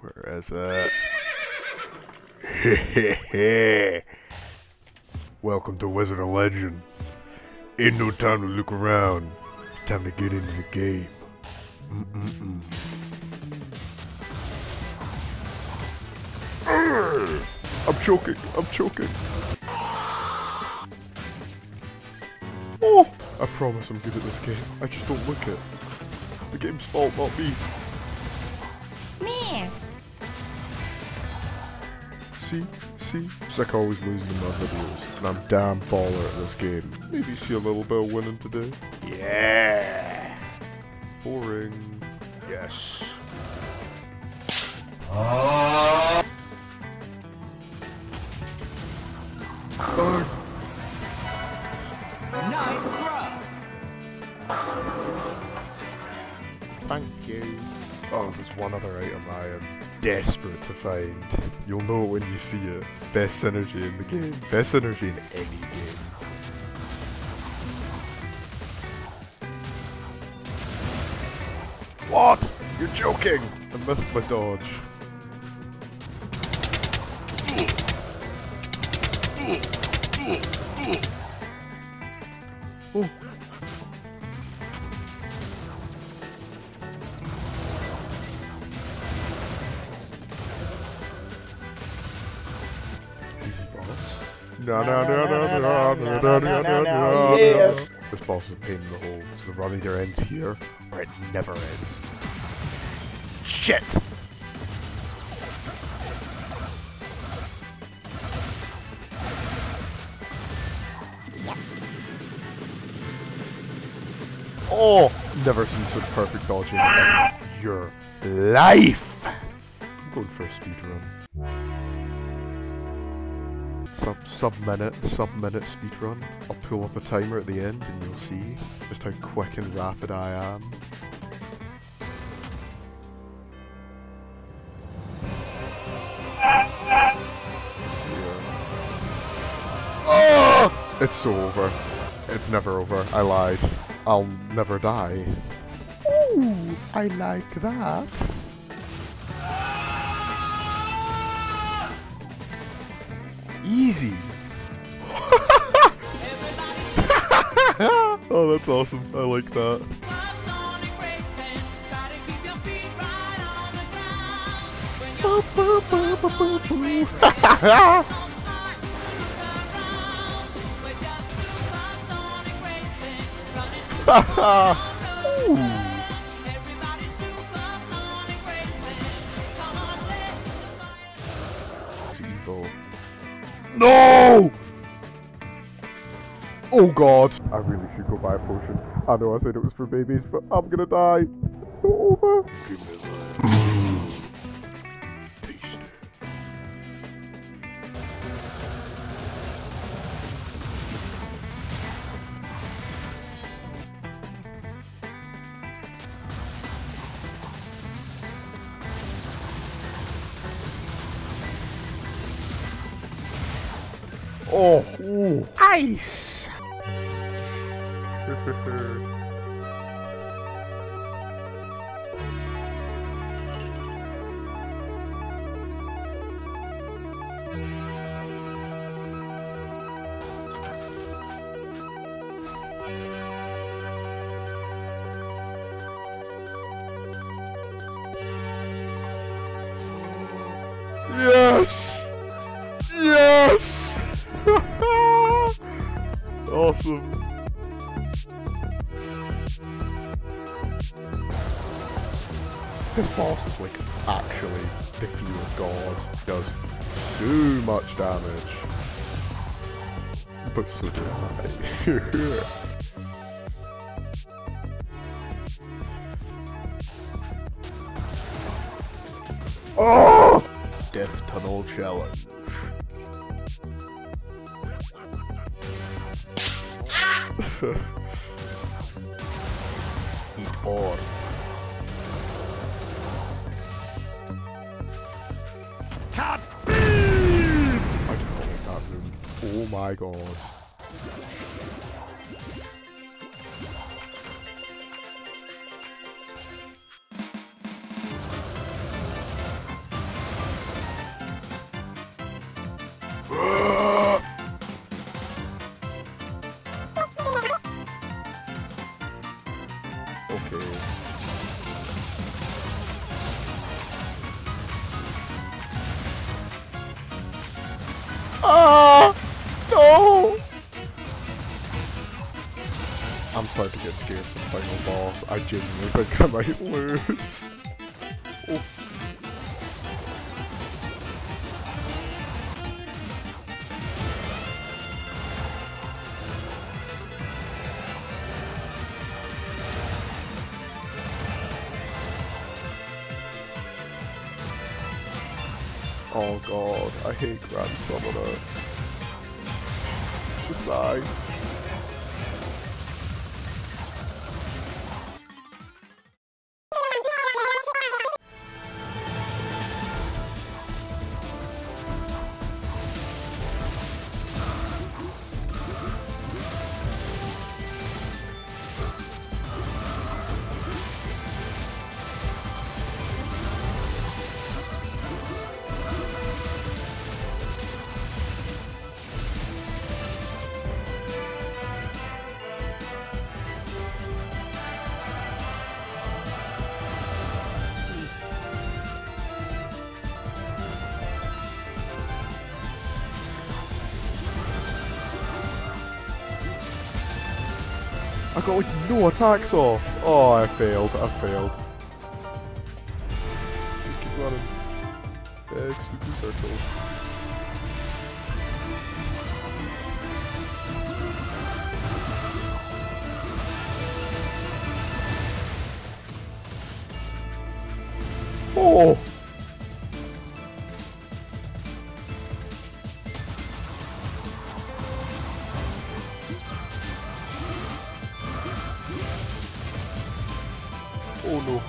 Where is it? Uh, Welcome to Wizard of Legend. Ain't no time to look around. It's time to get into the game. Mm-mm-mm. I'm choking. I'm choking. Oh! I promise I'm good at this game. I just don't look it. The game's fault, not me. Me. See? See? It's like always losing in my videos. And I'm damn baller at this game. Maybe see a little bit of winning today. Yeah! Boring. Yes. Oh, Nice throw. thank you. Oh, there's one other item I am desperate to find. You'll know it when you see it. Best synergy in the game. Best synergy in any game. What? You're joking! I missed my dodge. This boss is a pain in the hole, so the run either ends here, or it never ends. Shit! Oh! Never seen such perfect dodging in your life! I'm going for a speed run. Sub sub minute, sub minute speed run. I'll pull up a timer at the end and you'll see just how quick and rapid I am. Oh! It's so over. It's never over. I lied. I'll never die. Ooh, I like that. Easy. oh, that's awesome. I like that. Ooh. No! Oh god! I really should go buy a potion. I know I said it was for babies, but I'm gonna die. It's so over. Oh, ooh, ice! yes! Yes! Awesome. This boss is like actually the fear of God. Does too much damage. But so do I. oh! Death Tunnel Challenge. Eat all. Kaboom! I just that room. Oh my god. I'm starting to get scared the final boss. I genuinely think I might lose. Oh. Oh god, I hate Grand Summoner. Just die. I got like no attacks off. Oh, I failed. I failed. Just keep running. Circles. Oh! Oh no.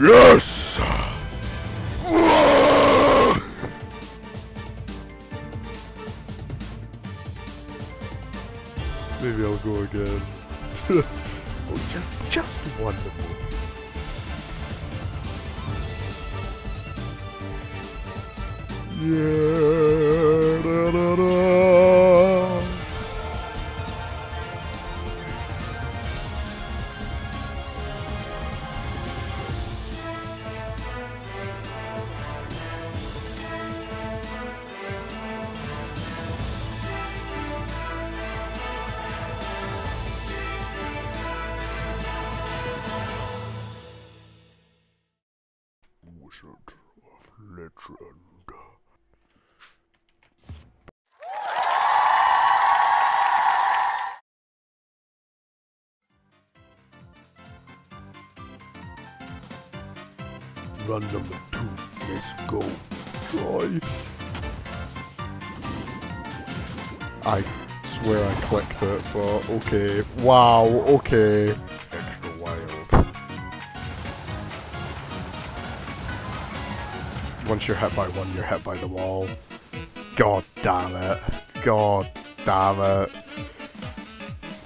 Yes! Maybe I'll go again. oh, just, just one more. Yeah, da, da, da. Wizard of Legend. Run number two. Let's go. Try. I swear I clicked it, but okay. Wow, okay. Extra wild. Once you're hit by one, you're hit by the wall. God damn it. God damn it.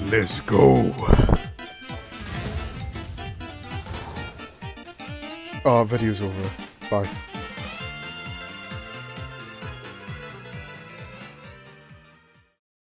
Let's go. Oh, video's over. Bye.